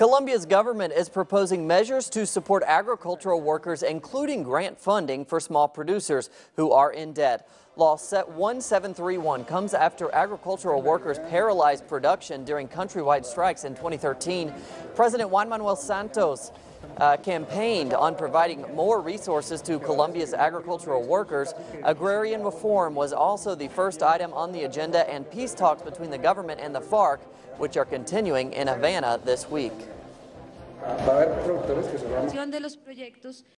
Colombia's government is proposing measures to support agricultural workers, including grant funding for small producers who are in debt. Law Set 1731 comes after agricultural workers paralyzed production during countrywide strikes in 2013. President Juan Manuel Santos uh, campaigned on providing more resources to Colombia's agricultural workers. Agrarian reform was also the first item on the agenda and peace talks between the government and the FARC, which are continuing in Havana this week.